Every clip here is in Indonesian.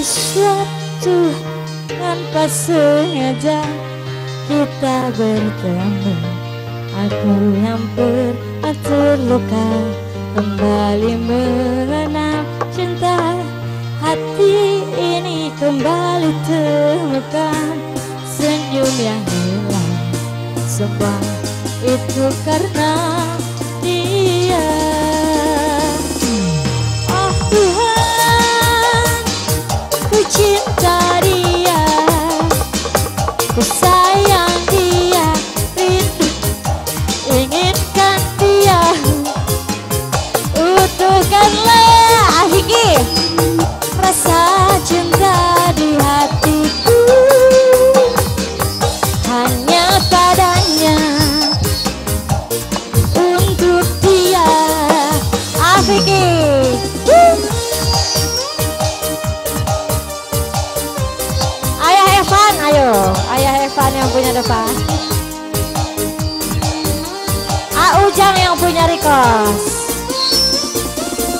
suatu tanpa sengaja kita bertemu. Aku yang pernah terluka kembali mengenal cinta. Hati ini kembali temukan senyum yang hilang Semua itu karena Ku Ayah Evan yang punya depan. A Ujang yang punya request.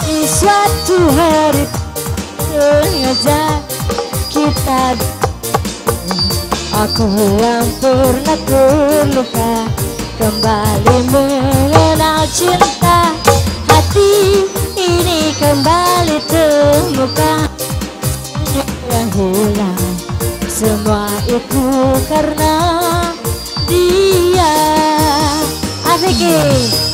Di suatu hari sengaja kita Aku yang pernah terluka Kembali mengenal cinta. Hati ini kembali temukan yang hilang karena dia. Afiki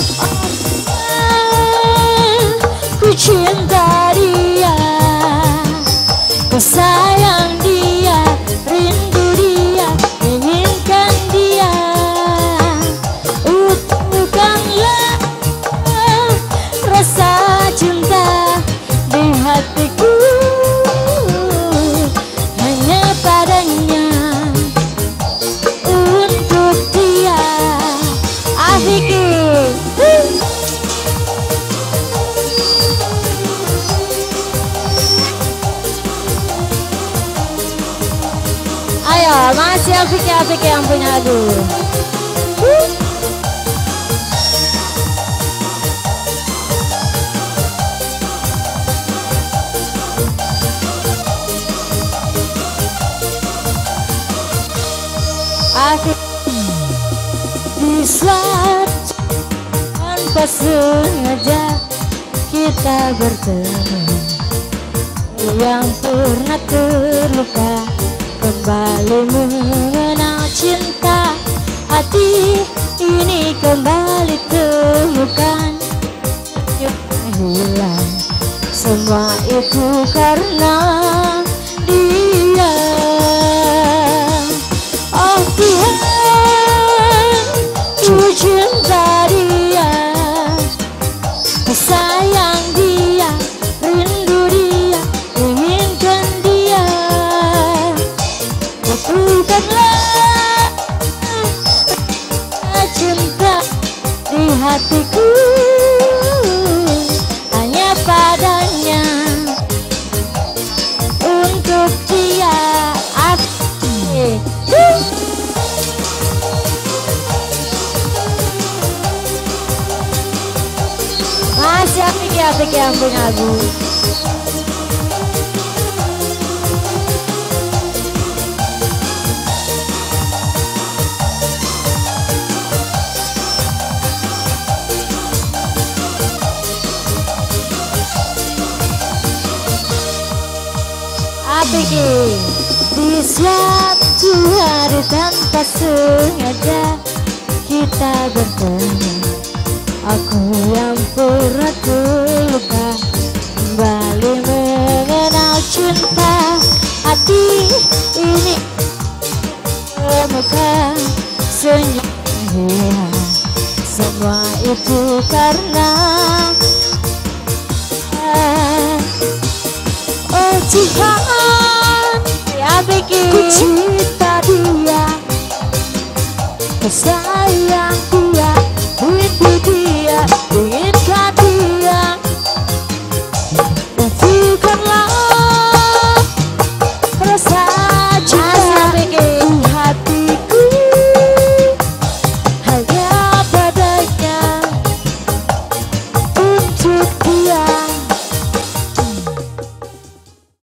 Ayo, masih Afiki Afiki yang punya lagu. Afik di tanpa sengaja kita bertemu yang pernah terluka kembali mengenal cinta hati ini kembali temukan. Yang hilang semua itu karena apik yang punya lagu di suatu hari tanpa sengaja kita bertemu Aku yang pernah terluka kembali mengenal cinta hati ini. Temukan senyum hilang semua itu karena Oh Tuhan Ya bikin